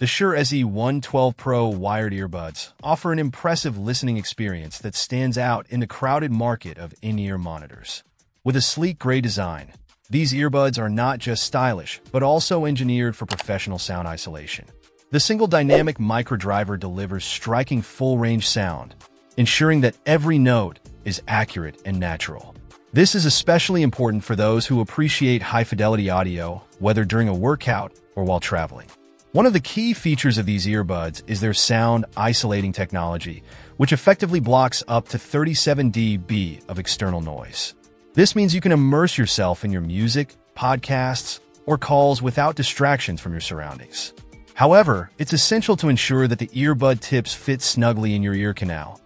The Shure SE112 Pro wired earbuds offer an impressive listening experience that stands out in the crowded market of in-ear monitors. With a sleek gray design, these earbuds are not just stylish, but also engineered for professional sound isolation. The single dynamic microdriver delivers striking full-range sound, ensuring that every note is accurate and natural. This is especially important for those who appreciate high-fidelity audio, whether during a workout or while traveling. One of the key features of these earbuds is their sound isolating technology, which effectively blocks up to 37 dB of external noise. This means you can immerse yourself in your music, podcasts, or calls without distractions from your surroundings. However, it's essential to ensure that the earbud tips fit snugly in your ear canal.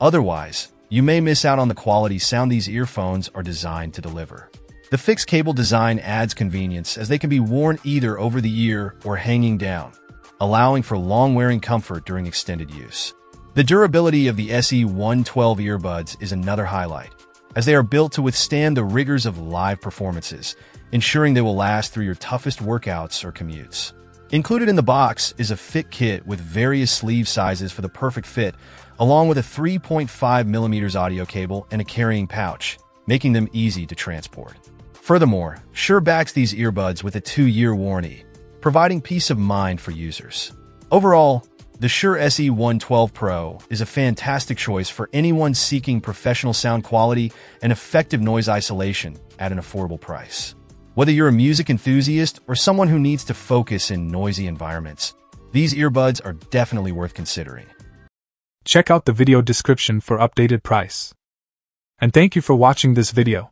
Otherwise, you may miss out on the quality sound these earphones are designed to deliver. The fixed cable design adds convenience as they can be worn either over the ear or hanging down, allowing for long-wearing comfort during extended use. The durability of the SE112 earbuds is another highlight, as they are built to withstand the rigors of live performances, ensuring they will last through your toughest workouts or commutes. Included in the box is a fit kit with various sleeve sizes for the perfect fit, along with a 3.5mm audio cable and a carrying pouch, making them easy to transport. Furthermore, Shure backs these earbuds with a two-year warranty, providing peace of mind for users. Overall, the Shure SE112 Pro is a fantastic choice for anyone seeking professional sound quality and effective noise isolation at an affordable price. Whether you're a music enthusiast or someone who needs to focus in noisy environments, these earbuds are definitely worth considering. Check out the video description for updated price. And thank you for watching this video.